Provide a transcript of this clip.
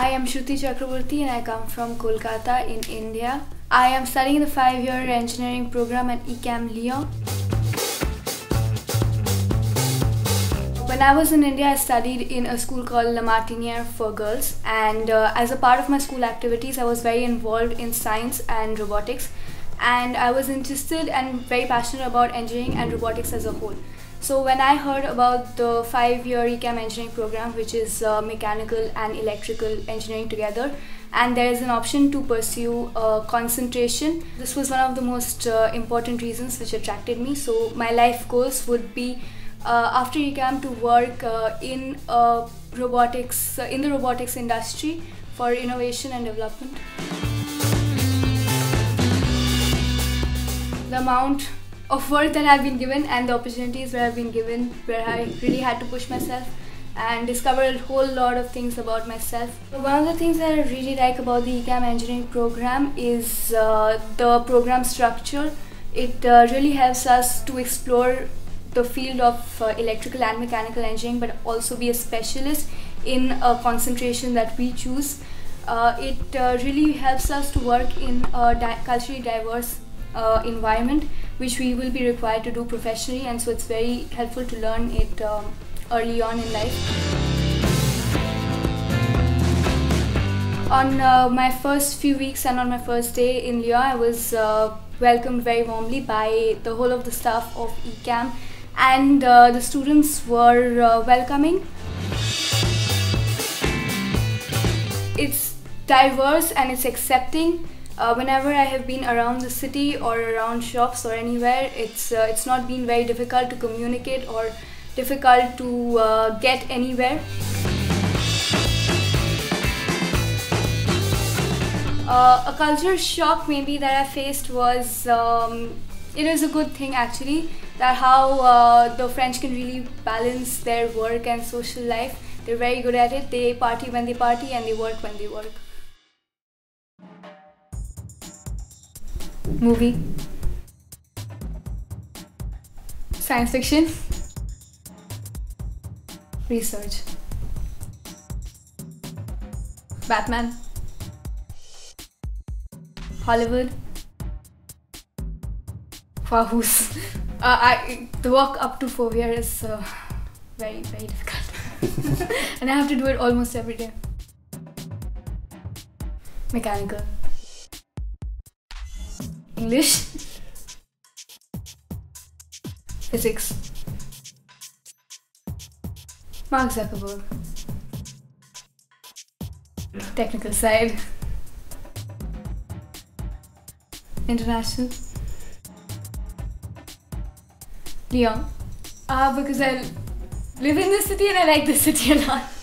I am Shruti Chakraborty and I come from Kolkata in India. I am studying the five year engineering program at ECAM Lyon. When I was in India, I studied in a school called La Martiniere for girls, and uh, as a part of my school activities, I was very involved in science and robotics, and I was interested and very passionate about engineering and robotics as a whole. So when I heard about the five-year ECAM engineering program, which is uh, mechanical and electrical engineering together, and there is an option to pursue uh, concentration, this was one of the most uh, important reasons which attracted me. So my life goals would be uh, after ECAM to work uh, in uh, robotics in the robotics industry for innovation and development. The amount of work that I've been given and the opportunities where I've been given, where I really had to push myself and discover a whole lot of things about myself. One of the things that I really like about the ECAM engineering program is uh, the program structure. It uh, really helps us to explore the field of uh, electrical and mechanical engineering, but also be a specialist in a concentration that we choose. Uh, it uh, really helps us to work in a di culturally diverse uh, environment which we will be required to do professionally and so it's very helpful to learn it um, early on in life. On uh, my first few weeks and on my first day in Lyon, I was uh, welcomed very warmly by the whole of the staff of ECAM and uh, the students were uh, welcoming. It's diverse and it's accepting uh, whenever I have been around the city or around shops or anywhere, it's uh, it's not been very difficult to communicate or difficult to uh, get anywhere. Uh, a culture shock maybe that I faced was um, it is a good thing actually that how uh, the French can really balance their work and social life. They're very good at it. They party when they party and they work when they work. Movie. Science fiction. Research. Batman. Hollywood. Wahoo's. Uh, I, the walk up to Fourvière is uh, very, very difficult. and I have to do it almost every day. Mechanical. English, Physics, Mark Zuckerberg, Technical side, International, Lyon, uh, because I live in the city and I like the city a lot.